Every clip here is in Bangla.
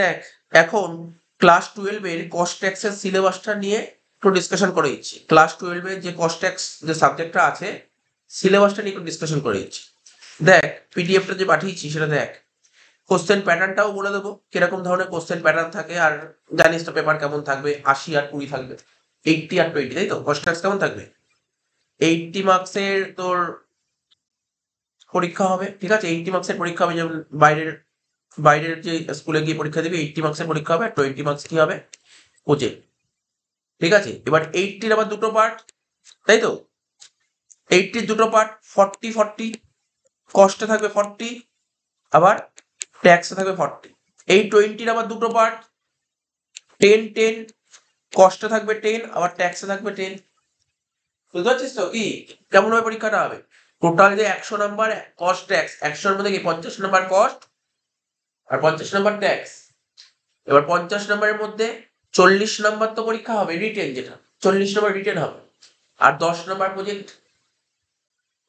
দেখ, এখন ক্লাস টুয়েলভের কস্ট ট্যাক্সের সিলেবাসটা নিয়ে একটু ডিসকাশন করে দিচ্ছি। ক্লাস টুয়েলভের যে কস্ট ট্যাক্স যে সাবজেক্টটা আছে সিলেবাসটা নিয়ে একটু ডিসকাশন করে দিচ্ছি। দেখ পিডিএফটা যে পাঠিয়েছি, সেটা দেখ। কোশ্চেন প্যাটার্নটাও বলে দেবো, কীরকম ধরনের কোশ্চেন প্যাটার্ন থাকে, আর জানিস তো পেপার কেমন থাকবে, আশি আর কুড়ি থাকবে। এইটটি আর টোয়েন্টি তাই তো? কস্ট ট্যাক্স কেমন থাকবে? এইটটি মার্কসের তোর পরীক্ষা হবে, ঠিক আছে? এইটটি মার্কসের পরীক্ষা হবে, যেমন বাইরের বাইরের যে স্কুলে গিয়ে পরীক্ষা দিবি এইটটি মার্কসের পরীক্ষা হবে আর টোয়েন্টি মার্কস কি হবে? প্রজেক্ট ঠিক আছে? এবার এইটটির আবার দুটো পার্ট তাই তো? এইটটির দুটো পার্ট ফর্টি ফর্টি কস্টে থাকবে ফর্টি আবার ট্যাক্সে থাকবে ফর্টি এই টোয়েন্টির আবার দুটো পার্ট টেন টেন কস্টে থাকবে টেন আবার ট্যাক্সে থাকবে টেন বুঝতে পারছিস তো? কি? কেমন হবে পরীক্ষাটা হবে? টোটাল যে একশো নাম্বার কস্ট ট্যাক্স একশোর মধ্যে কি পঞ্চাশ নাম্বার কস্ট আর পঞ্চাশ নাম্বার ট্যাক্স এবার পঞ্চাশ নাম্বারের মধ্যে চল্লিশ নাম্বার তো পরীক্ষা হবে রিটেন যেটা। চল্লিশ নাম্বার রিটেন হবে। আর দশ নাম্বার প্রজেক্ট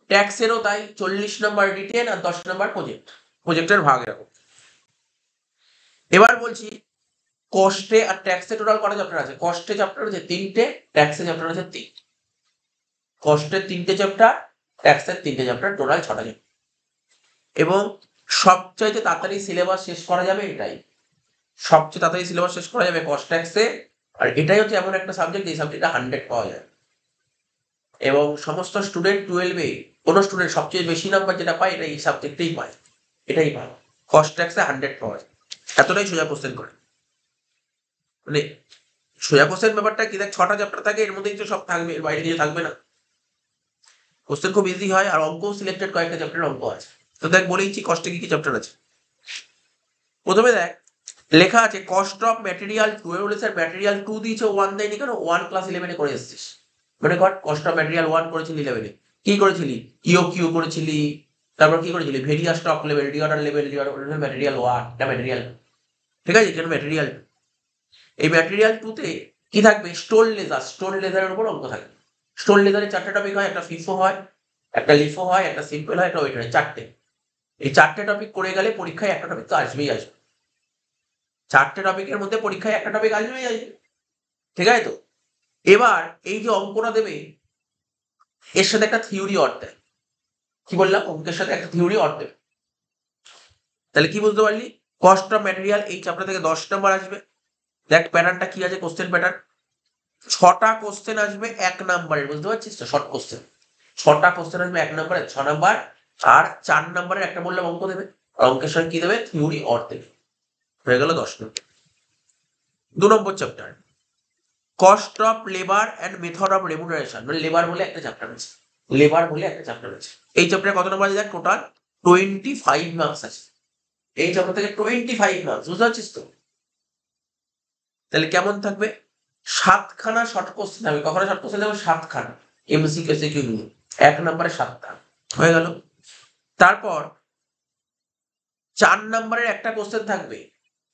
ট্যাক্সেরও তাই, চল্লিশ নাম্বার রিটেন আর দশ নাম্বার প্রজেক্ট প্রজেক্টের ভাগ এরকম। এবার বলছি কস্টে আর ট্যাক্সে টোটাল কটা চ্যাপ্টার আছে? কস্টে চ্যাপ্টার আছে তিনটে ট্যাক্সে চ্যাপ্টার আছে তিন। কস্টের তিনটে চ্যাপ্টার ট্যাক্সের তিনটে চ্যাপ্টার টোটাল ছটা চ্যাপ্টার এবং সবচাইতে তাড়াতাড়ি সিলেবাস শেষ করা যাবে এটাই। সবচেয়ে তাড়াতাড়ি সিলেবাস শেষ করা যাবে কস্ট ট্যাক্সে আর এটাই হচ্ছে এমন একটা সাবজেক্ট এই সাবজেক্টটা হান্ড্রেড পাওয়া যায়। এবং সমস্ত স্টুডেন্ট টুয়েলভে কোনো স্টুডেন্ট সবচেয়ে বেশি নাম্বার যেটা পায়, এটা এই সাবজেক্টেই পায়। এটাই পায় কস্ট ট্যাক্সে হান্ড্রেড পাওয়া যায়। এতটাই সোজা কোশ্চেন করে। মানে সোজা কোশ্চেন ব্যাপারটা কি? দেখ, ছটা চ্যাপ্টার থাকে, এর মধ্যেই তো সব থাকবে, এর বাইরে কিছু থাকবে না। কোশ্চেন খুব ইজি হয়, আর অঙ্ক সিলেক্টেড কয়েকটা চ্যাপ্টারের অঙ্ক আছে। তো দেখ বলেইছি কষ্টে কি কি চ্যাপ্টার আছে? প্রথমে দেখ, লেখা আছে কস্ট অফ ম্যাটেরিয়াল টু এর বলেছে ম্যাটেরিয়াল টু দিয়েছে ওয়ান দেয়নি কেন? ওয়ান ক্লাস ইলেভেনে করে এসছিস। মানে কর কস্ট অফ ম্যাটেরিয়াল ওয়ান করেছিলি ইলেভেনে কি করেছিলি? ইও কিউ করেছিলি। তারপর কি করেছিলি? ভেরিয়া stock level reorder level reorder material one এটা ম্যাটেরিয়াল ঠিক আছে? কেন ম্যাটেরিয়াল এই ম্যাটেরিয়াল টুতে কি থাকবে? স্টোন লেজার স্টোন লেজারের উপর অঙ্ক থাকবে স্টোন লেজারের চারটে টপিক হয়, একটা ফিফো হয়, একটা লিফো হয়, একটা সিম্পল হয়, একটা ওয়েটার চারটে। এই চারটে টপিক করে গেলে পরীক্ষায় একটা টপিক তো আসবেই আসবে। চারটে টপিকের মধ্যে পরীক্ষায় একটা টপিক আসবেই আসবে। ঠিক আছে তো? এবার এই যে অঙ্কটা দেবে, এর সাথে একটা থিওরি অর্থ দেয়। কি বললাম? অঙ্কের সাথে একটা থিওরি অর্থ দেবে। তাহলে কি বুঝতে পারলি? কস্ট অফ ম্যাটেরিয়াল এই চ্যাপ্টার থেকে দশ নম্বর আসবে। দেখ প্যাটার্নটা কি আছে কোশ্চেন প্যাটার্ন ছটা কোশ্চেন আসবে এক নাম্বারের বুঝতে পারছিস তো? শর্ট কোশ্চেন ছটা কোশ্চেন আসবে এক নাম্বারে ছ নাম্বার আর চার নাম্বারের একটা বললাম অঙ্ক দেবে। অঙ্কের সঙ্গে কি দেবে? থিওরি অর দেবে হয়ে গেল দশ নম্বর। দু নম্বর chapter cost of labour and method of remuneration মানে লেবার বলে একটা চ্যাপ্টার আছে। লেবার বলে একটা চ্যাপ্টার আছে। এই চ্যাপ্টারে কত নম্বর আছে টোটাল টোয়েন্টি ফাইভ মার্কস আছে। এই চ্যাপ্টার থেকে টোয়েন্টি ফাইভ মার্কস বুঝতে পারছিস তো? তাহলে কেমন থাকবে? সাতখানা শর্ট কোশ্চেন হবে। কখনো শর্ট কোশ্চেন দেবো সাতখানা। এমসি কেসে কিউ নিয়ে। এক নম্বরে সাতটা। হয়ে গেল। তারপর চার নম্বরের একটা কোশ্চেন থাকবে।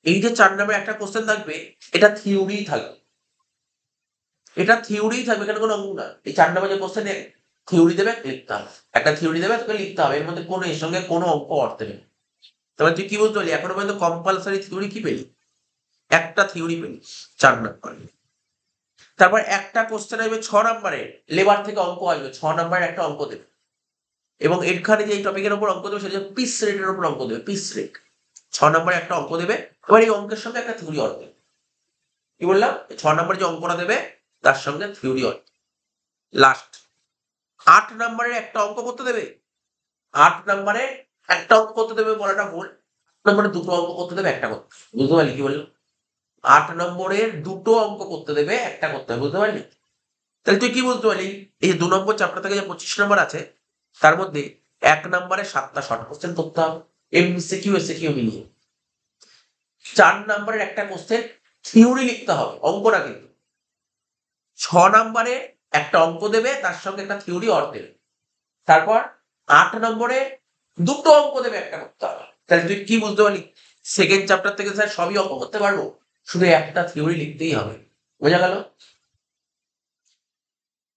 এই যে চার নম্বরের একটা কোশ্চেন থাকবে, এটা থিওরি থাকবে। এটা থিওরি থাকবে, এখানে কোনো অঙ্ক না। এই চার নম্বর যে কোশ্চেন থিওরি দেবে, লিখতে হবে। একটা থিওরি দেবে, তোকে লিখতে হবে। এর মধ্যে কোনো, এর সঙ্গে কোনো অঙ্ক অর্থ নেই। তবে তুই কি বলতে পারলি এখনও পর্যন্ত কম্পালসারি থিওরি কি পেলি? একটা থিওরি পেলি, চার নম্বর। তারপর একটা কোশ্চেন আসবে ছ নম্বরে। লেবার থেকে অঙ্ক আসবে। ছ নম্বরের একটা অঙ্ক দেবে। এবং এখানে যে টপিকের উপর অঙ্ক দেবে, সেটা পিস রেটের উপর অঙ্ক দেবে পিস রেট ছ নম্বরে একটা অঙ্ক দেবে, এবার এই অঙ্কের সঙ্গে একটা থিওরি অর্থ কি বললাম? ছ নম্বরে যে অঙ্কটা দেবে, তার সঙ্গে থিওরি অর্থ লাস্ট আট নম্বরের একটা অঙ্ক করতে দেবে। আট নম্বরে একটা অঙ্ক করতে দেবে বলাটা ভুল নম্বরে দুটো অঙ্ক করতে দেবে, একটা করতে বুঝতে পারলি কি বললাম? আট নম্বরের দুটো অঙ্ক করতে দেবে, একটা করতে হবে। বুঝতে পারলি? তাহলে তুই কি বলতে পারলি? এই যে দু নম্বর চ্যাপ্টার থেকে যে পঁচিশ নম্বর আছে তার মধ্যে এক নম্বরে সাতটা শর্ট কোশ্চেন করতে হবে এমসিকিউ এসিকিউ মিলিয়ে। চার নম্বরের একটা কোশ্চেন থিওরি লিখতে হবে, অঙ্কটা কিন্তু। ছ নম্বরে একটা অঙ্ক দেবে, তার সঙ্গে একটা থিওরি অর দেবে। তারপর আট নম্বরে দুটো অঙ্ক দেবে একটা করতে হবে। তাহলে তুই কি বুঝতে পারলি? সেকেন্ড চ্যাপ্টার থেকে স্যার সবই অঙ্ক করতে পারব, শুধু একটা থিওরি লিখতেই হবে। বোঝা গেল?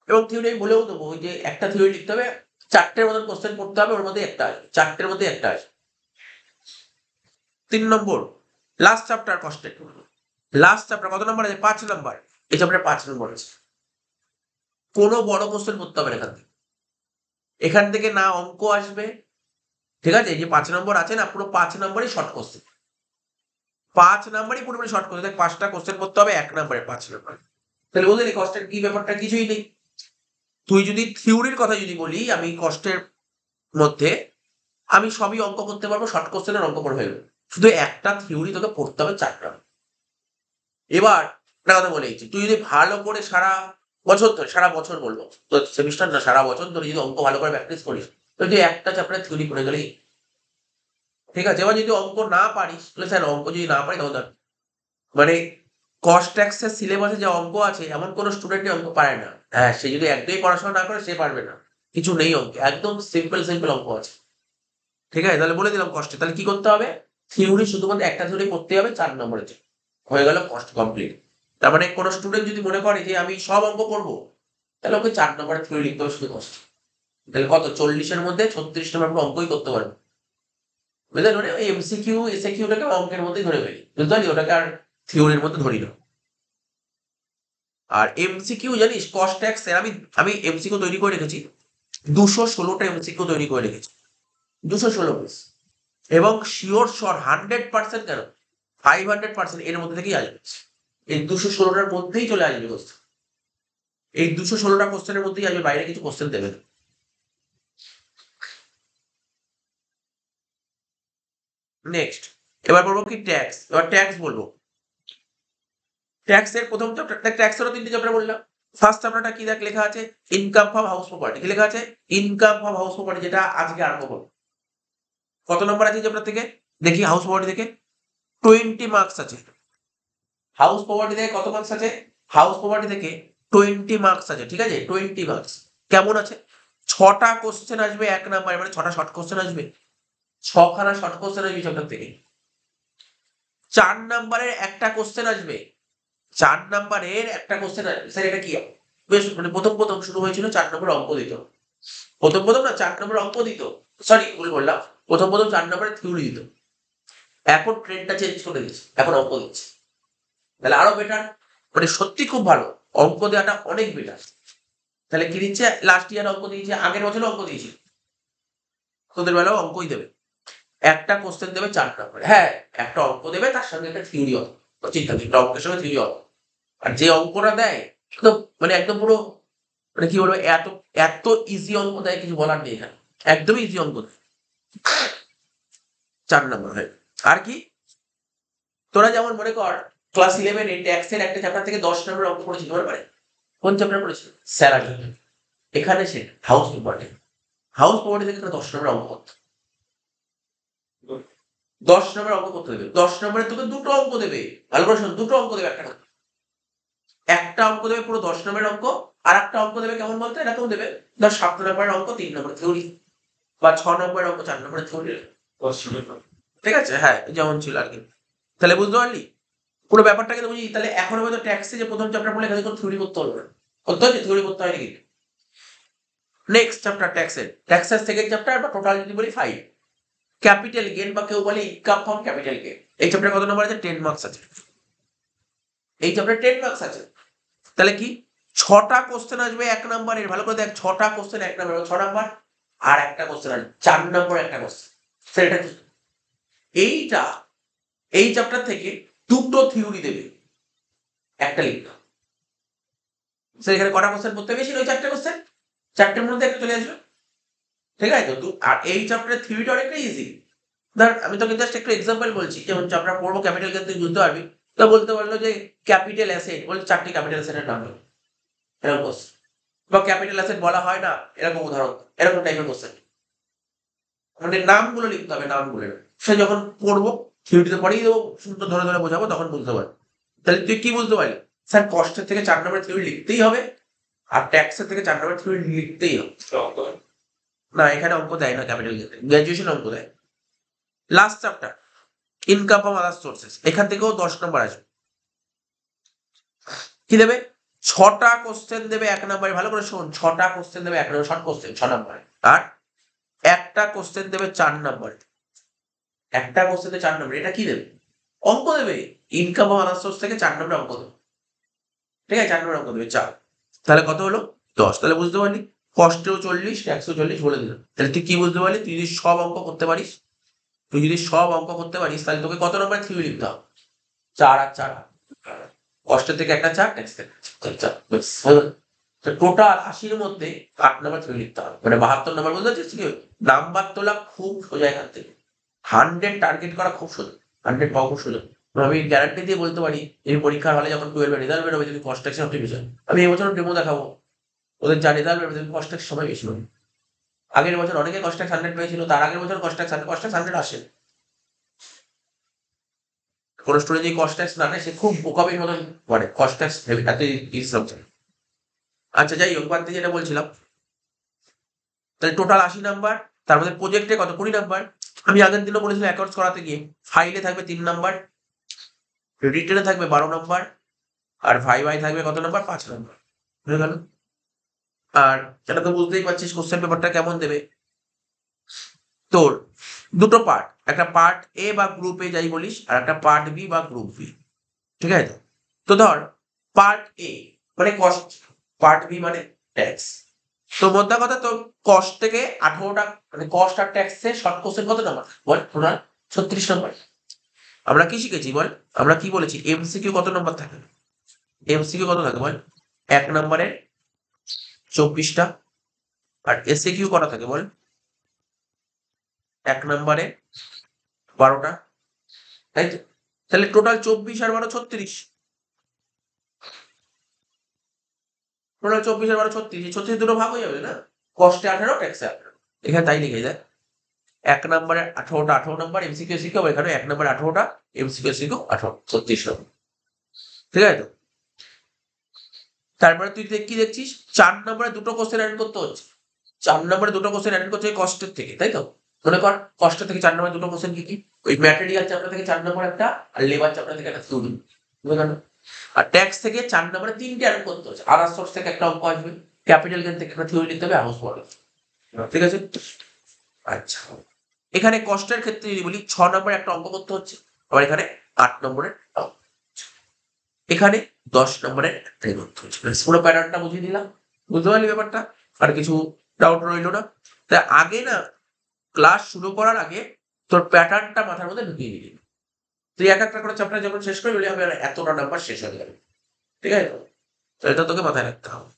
এবং থিওরি আমি বলেও দেবো যে একটা থিওরি লিখতে হবে চারটের মতন কোশ্চেন করতে হবে, ওর মধ্যে একটা আসবে চারটের মধ্যে একটা আসবে তিন নম্বর লাস্ট চ্যাপ্টার কষ্টের লাস্ট চ্যাপ্টার কত নম্বর আছে? পাঁচ নম্বর। এই চ্যাপ্টার পাঁচ নম্বর আছে। কোনো বড় কোশ্চেন করতে হবে এখান থেকে। এখান থেকে না অঙ্ক আসবে। ঠিক আছে? এই যে পাঁচ নম্বর আছে না, পুরো পাঁচ নম্বরই শর্ট কোশ্চেন পাঁচ নাম্বারই পুরোপুরি শর্ট কোশ্চেন পাঁচটা কোশ্চেন করতে হবে, এক নম্বরে পাঁচ নম্বরে। তাহলে বুঝলি কষ্টের কি ব্যাপারটা? কিছুই নেই। তুই যদি থিওরির কথা যদি বলি, আমি কষ্টের মধ্যে, আমি সবই অঙ্ক করতে পারব শর্ট কোশ্চেনের অঙ্ক করে হয়ে শুধু একটা থিওরি তোকে পড়তে হবে চারটা এবার একটা কথা বলে তুই যদি ভালো করে সারা বছর ধরে, সারা বছর বলব তো সেমিস্টার না, সারা বছর ধরে যদি অঙ্ক ভালো করে প্র্যাকটিস করিস, তুই একটা চ্যাপ্টার থিওরি করে গেলেই ঠিক আছে? এবার যদি অঙ্ক না পারিস, তাহলে স্যার অঙ্ক যদি না পারি তখন মানে কস্ট ট্যাক্সের সিলেবাসে যে অঙ্ক আছে, এমন কোনো স্টুডেন্টই অঙ্ক পারে না। হ্যাঁ সে যদি একদমই পড়াশোনা না করে, সে পারবে না। কিছু নেই অঙ্ক, একদম সিম্পল সিম্পল অঙ্ক আছে। ঠিক আছে? তাহলে বলে দিলাম কষ্টে। তাহলে কি করতে হবে? থিওরি শুধুমাত্র একটা থিওরি পড়তে হবে, চার নম্বরের জন্য হয়ে গেল কষ্ট কমপ্লিট তার মানে কোনো স্টুডেন্ট যদি মনে করে যে আমি সব অঙ্ক করব, তাহলে ওকে চার নম্বরের থিওরি লিখতে হবে শুধু কষ্ট। তাহলে কত? চল্লিশের মধ্যে ছত্রিশ নম্বর পুরো অঙ্কই করতে পারবে। বুঝলেন? মানে এমসিকিউ এসে কিউটাকে অঙ্কের মধ্যেই ধরে ফেলি। বুঝতে পারি ওটাকে আর থিওরির মধ্যে ধরি না। আর এমসিকিউ জানিস কস্ট ট্যাক্স আমি আমি এমসিকিউ তৈরি করে রেখেছি। দুশো ষোলোটা এমসিকিউ তৈরি করে রেখেছি। দুশো ষোলো পিস এবং শিওর শর হান্ড্রেড পার্সেন্ট কেন? ফাইভ হান্ড্রেড পার্সেন্ট এর মধ্যে থেকেই আসবে। এই দুশো ষোলোটার মধ্যেই চলে আসবে কোশ্চেন এই দুশো ষোলোটা কোশ্চেনের মধ্যেই আসবে, বাইরে কিছু কোশ্চেন দেবে না। নেক্সট এবার বলব কি ট্যাক্স এবার ট্যাক্স বলব। ট্যাক্সের প্রথম চ্যাপ্টার ট্যাক্সেরও তিনটে চ্যাপ্টার বললাম। ফার্স্ট চ্যাপ্টারটা কি দেখ, লেখা আছে ইনকাম ফ্রম হাউস প্রপার্টি কি লেখা আছে? ইনকাম ফ্রম হাউস প্রপার্টি যেটা আজকে আরম্ভ করব। কত নম্বর আছে চ্যাপ্টার থেকে? দেখি হাউস প্রপার্টি থেকে। টোয়েন্টি মার্কস আছে। হাউস প্রপার্টি থেকে কত মার্কস আছে? হাউস প্রপার্টি থেকে টোয়েন্টি মার্কস আছে, ঠিক আছে? টোয়েন্টি মার্কস কেমন আছে? ছটা কোশ্চেন আসবে এক নাম্বারে মানে ছটা শর্ট কোশ্চেন আসবে। ছখানা শর্ট কোশ্চেন আসবে চ্যাপ্টার থেকে। চার নাম্বারের একটা কোশ্চেন আসবে। চার নাম্বারের একটা কোশ্চেন স্যার, এটা কি? বেশ মানে প্রথম প্রথম শুরু হয়েছিল চার নম্বর অঙ্ক দিত। প্রথম প্রথম না, চার নম্বর অঙ্ক দিত। সরি ভুল বললাম। প্রথম প্রথম চার নম্বরে থিওরি দিত। এখন ট্রেন্ডটা চেঞ্জ করে দিচ্ছে এখন অঙ্ক দিচ্ছে। তাহলে আরও বেটার মানে সত্যি খুব ভালো। অঙ্ক দেওয়াটা অনেক বেটার তাহলে কি দিচ্ছে? লাস্ট ইয়ার অঙ্ক দিয়েছে, আগের বছর অঙ্ক দিয়েছে। তোদের বেলাও অঙ্কই দেবে। একটা কোশ্চেন দেবে চার নম্বরে। হ্যাঁ একটা অঙ্ক দেবে, তার সঙ্গে একটা থিওরি হবে। চিন্তা নেই অঙ্কের সঙ্গে থিওরি হবে। আর যে অঙ্কটা দেয় তো মানে একদম পুরো মানে কি বলব, এত এত ইজি অঙ্ক দেয়, কিছু বলার নেই এখানে। একদমই ইজি অঙ্ক চার নম্বর হয় আর কি? তোরা যেমন মনে কর ক্লাস ইলেভেন ট্যাক্সের একটা চ্যাপ্টার থেকে দশ নম্বর অঙ্ক পড়েছি তোমার পারে কোন চ্যাপ্টার পড়েছি স্যালারি এখানে সে হাউস প্রপার্টি হাউস প্রপার্টি থেকে তোরা দশ নম্বর অঙ্ক করতে দশ নম্বর অঙ্ক করতে দেবে দশ নম্বরে তোকে দুটো অঙ্ক দেবে। ভালো করে দুটো অঙ্ক দেবে একটা একটা অঙ্ক দেবে পুরো দশ নম্বরের অঙ্ক আর একটা অঙ্ক দেবে কেমন বলতে? এরকম দেবে। ধর সাত নম্বরের অঙ্ক, তিন নম্বর থিওরি বা ছ নম্বরের অঙ্ক, চার নম্বরের থিওরি ঠিক আছে? হ্যাঁ যেমন ছিল আর কি। তাহলে বুঝতে পারলি? পুরো ব্যাপারটা কিন্তু বুঝি। তাহলে এখন হয়তো ট্যাক্সে যে প্রথম চ্যাপ্টার পড়লে এখানে থিওরি করতে হবে না। করতে হচ্ছে? থিওরি করতে হয় নাকি নেক্সট চ্যাপ্টার ট্যাক্সের ট্যাক্সের সেকেন্ড চ্যাপ্টার বা টোটাল যদি বলি ফাইভ ক্যাপিটাল গেন বা কেউ বলে ইনকাম ফ্রম ক্যাপিটাল গেন এই চ্যাপ্টার কত নম্বর আছে? টেন মার্কস আছে। এই চ্যাপ্টার টেন মার্কস আছে। তাহলে কি? ছটা কোশ্চেন আসবে এক নম্বরের ভালো করে দেখ, ছটা কোশ্চেন এক নম্বর ছ নাম্বার আর একটা কোশ্চেন আসবে। চার নম্বর একটা কোশ্চেন সেটা এইটা, এই চ্যাপ্টার থেকে দুটো থিওরি দেবে। একটা লিখতে স্যার এখানে কটা কোশ্চেন পড়তে বেশি ওই চারটে কোশ্চেন চারটের মধ্যে একটা চলে আসবে। ঠিক আছে? তো আর এই চ্যাপ্টারের থিওরিটা অনেকটা ইজি ধর, আমি তোকে জাস্ট একটু এক্সাম্পল বলছি। যেমন চ্যাপ্টার পড়ব ক্যাপিটাল গেন তুই বুঝতে পারবি। তো বলতে পারল যে ক্যাপিটাল অ্যাসেট বলছে চারটি ক্যাপিটাল অ্যাসেটের নাম এরকম কোশ্চেন বা ক্যাপিটাল অ্যাসেট বলা হয় না এরকম উদাহরণ এরকম টাইপের কোশ্চেন মানে নামগুলো লিখতে হবে নামগুলো। সে যখন পড়ব থিওরিতে পড়েই দেবো সুন্দর ধরে ধরে বোঝাবো তখন বুঝতে পারবে। তাহলে তুই কি বুঝতে পারলি? স্যার কষ্টের থেকে চার নম্বর থিওরি লিখতেই হবে আর ট্যাক্সের থেকে চার নম্বর থিওরি লিখতেই হবে। না এখানে অঙ্ক দেয় না ক্যাপিটাল গ্র্যাজুয়েশন অঙ্ক দেয়। Last chapter income from other sources এখান থেকেও দশ নম্বর আসবে। কি দেবে? ছটা কোশ্চেন দেবে এক নম্বরে। ভালো করে শোন, ছটা কোশ্চেন দেবে এক নম্বর শর্ট কোশ্চেন ছ নম্বরে। আর একটা কোশ্চেন দেবে চার নম্বরে। একটা কোশ্চেন দেবে চার নম্বর। এটা কি দেবে? অঙ্ক দেবে। ইনকাম ও আদার সোর্স থেকে চার নম্বর অঙ্ক দেবে। ঠিক আছে, চার নম্বর অঙ্ক দেবে। চার তাহলে কত হলো? দশ। তাহলে বুঝতে পারলি? কষ্টেও চল্লিশ, একশো চল্লিশ বলে দিলাম। তাহলে তুই কি বুঝতে পারলি? তুই যদি সব অঙ্ক করতে পারিস তুই যদি সব অঙ্ক করতে পারিস, তাহলে তোকে কত নম্বর থিওরি লিখতে হবে? চার আর চার। কষ্টের থেকে একটা চার। তো টোটাল আশির মধ্যে আট নম্বর থিওরি লিখতে হবে। মানে বাহাত্তর নম্বর বলতে পারছিস কি? নাম্বার তোলা খুব সোজা এখান থেকে। হান্ড্রেড টার্গেট করা খুব সোজা। হান্ড্রেড পাওয়া খুব সোজা। আমি গ্যারান্টি দিয়ে বলতে পারি, এই পরীক্ষার হলে যখন টুয়েলভে রেজাল্ট বেরোবে তুমি কষ্ট ট্যাক্সের অপটিমিশন আমি এবছর ডেমো দেখাবো। ওদের যা রেজাল্ট বেরোবে তুমি ট্যাক্স সময় বেশি পাবে আগের বছর অনেকে কষ্ট ট্যাক্স হান্ড্রেড পেয়েছিল তার আগের বছর কষ্ট ট্যাক্স হান্ড্রেড আসে। কোনো স্টুডেন্ট যদি কষ্ট ট্যাক্স না নেয় সে খুব বোকাবির মতন কষ্ট ট্যাক্স এত সাবজেক্ট আচ্ছা যাই হোক, বাদ যেটা বলছিলাম। তাহলে টোটাল আশি নাম্বার তার মধ্যে প্রজেক্টে কত? কুড়ি নাম্বার আমি আগের দিনও বলেছিলাম অ্যাকাউন্টস করাতে গিয়ে ফাইলে থাকবে তিন নাম্বার রিটেনে থাকবে বারো নাম্বার আর ভাই ভাই থাকবে কত নাম্বার পাঁচ নাম্বার বুঝে গেল। আর সেটা তো বুঝতেই পারছিস কোশ্চেন পেপারটা কেমন দেবে? তোর দুটো পার্ট একটা পার্ট এ বা গ্রুপ এ যাই বলিস, আর একটা পার্ট বি বা গ্রুপ বি ঠিক আছে? তো? ধর পার্ট এ মানে কস্ট পার্ট বি মানে ট্যাক্স তো মোদ্দা কথা তো কস্ট থেকে আঠারোটা মানে কস্ট আর ট্যাক্সে শর্ট কোশ্চেন কত নাম্বার বল টোটাল ছত্রিশ নাম্বার আমরা কি শিখেছি বল? আমরা কি বলেছি? এমসিকিউ কত নাম্বার থাকে? এমসিকিউ কত থাকে বল? এক নম্বরে চব্বিশটা। আর এসএ কিউ কটা থাকে বল এক নম্বরে বারোটা। তাই তাহলে টোটাল চব্বিশ আর বারো ছত্রিশ। টোটাল চব্বিশ আর বারো ছত্রিশ ছত্রিশ দুটো ভাগ হয়ে যাবে না? কষ্টে আঠারো ট্যাক্সে আঠারো। এখানে তাই লিখে যায়। এক নম্বরে আঠারোটা আঠারো নম্বর এমসিকিউ শিখো এখানে এক নম্বরে আঠারোটা এমসিকিউ শিখো আঠারো, ছত্রিশ নম্বর ঠিক আছে তো? তারপরে তুই কি দেখছিস? চার নম্বরে দুটো কোশ্চেন অ্যাড করতে হচ্ছে। চার নম্বরে দুটো কোশ্চেন অ্যাড করছে কষ্টের থেকে, তাই তো? মনে কর কষ্ট থেকে চার নম্বরে দুটো কোশ্চেন কি কি? ওই ম্যাটেরিয়াল চ্যাপ্টার থেকে চার নম্বর একটা, আর লেবার চ্যাপ্টার থেকে একটা তুলি বুঝে গেল আর ট্যাক্স থেকে চার নম্বরে তিনটে অ্যাড করতে হচ্ছে। আদার সোর্স থেকে একটা অঙ্ক আসবে। ক্যাপিটাল গেন থেকে একটা থিওরি লিখতে হবে হাউস পড়বে ঠিক আছে? আচ্ছা। এখানে কষ্টের ক্ষেত্রে যদি বলি, ছ নম্বরে একটা অঙ্ক করতে হচ্ছে। আবার এখানে আট নম্বরের অঙ্ক। এখানে দশ নম্বরের একটাই হচ্ছে পুরো প্যাটার্নটা বুঝিয়ে দিলাম। বুঝতে পারলি ব্যাপারটা? আর কিছু ডাউট রইল না। তাই আগে না ক্লাস শুরু করার আগে তোর প্যাটার্নটা মাথার মধ্যে ঢুকিয়ে দিবি। তুই এক একটা করে চ্যাপ্টার যখন শেষ করবি হবে এতটা নাম্বার শেষ হয়ে যাবে। ঠিক আছে? তো এটা তোকে মাথায় রাখতে হবে।